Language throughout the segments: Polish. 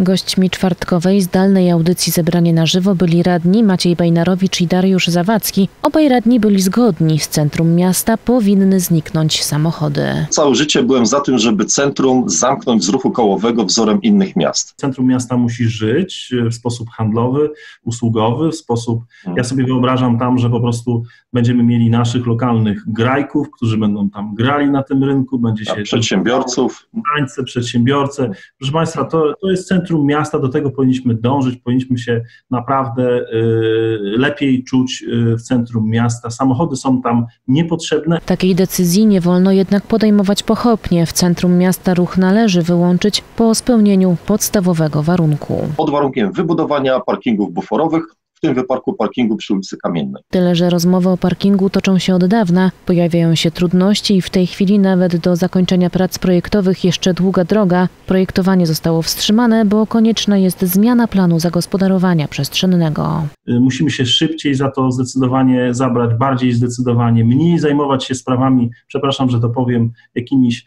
Gośćmi czwartkowej zdalnej audycji zebranie na żywo byli radni Maciej Bejnarowicz i Dariusz Zawadzki. Obaj radni byli zgodni, z centrum miasta powinny zniknąć samochody. Całe życie byłem za tym, żeby centrum zamknąć z ruchu kołowego wzorem innych miast. Centrum miasta musi żyć w sposób handlowy, usługowy, w sposób. Ja sobie wyobrażam tam, że po prostu będziemy mieli naszych lokalnych grajków, którzy będą tam grali na tym rynku, będzie się. A przedsiębiorców. Tańce, przedsiębiorcy. Proszę Państwa, to, to jest centrum miasta, do tego powinniśmy dążyć, powinniśmy się naprawdę y, lepiej czuć y, w centrum miasta. Samochody są tam niepotrzebne. Takiej decyzji nie wolno jednak podejmować pochopnie. W centrum miasta ruch należy wyłączyć po spełnieniu podstawowego warunku. Pod warunkiem wybudowania parkingów buforowych, w tym wypadku parkingu przy ulicy Kamiennej. Tyle, że rozmowy o parkingu toczą się od dawna, pojawiają się trudności i w tej chwili nawet do zakończenia prac projektowych jeszcze długa droga. Projektowanie zostało wstrzymane, bo konieczna jest zmiana planu zagospodarowania przestrzennego. Y, Musimy się szybciej za to zdecydowanie zabrać, bardziej zdecydowanie, mniej zajmować się sprawami, przepraszam, że to powiem, jakimiś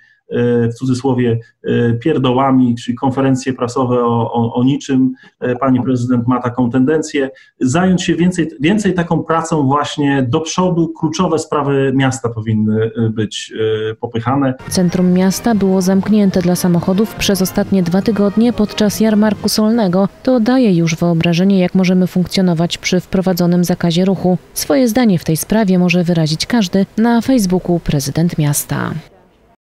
w cudzysłowie y, pierdołami, czyli konferencje prasowe o, o, o niczym. Y, Pani prezydent ma taką tendencję. Zająć się więcej, więcej taką pracą właśnie do przodu. Kluczowe sprawy miasta powinny być popychane. Centrum miasta było zamknięte dla samochodów przez ostatnie dwa tygodnie podczas jarmarku solnego. To daje już wyobrażenie, jak możemy funkcjonować przy wprowadzonym zakazie ruchu. Swoje zdanie w tej sprawie może wyrazić każdy na Facebooku prezydent miasta.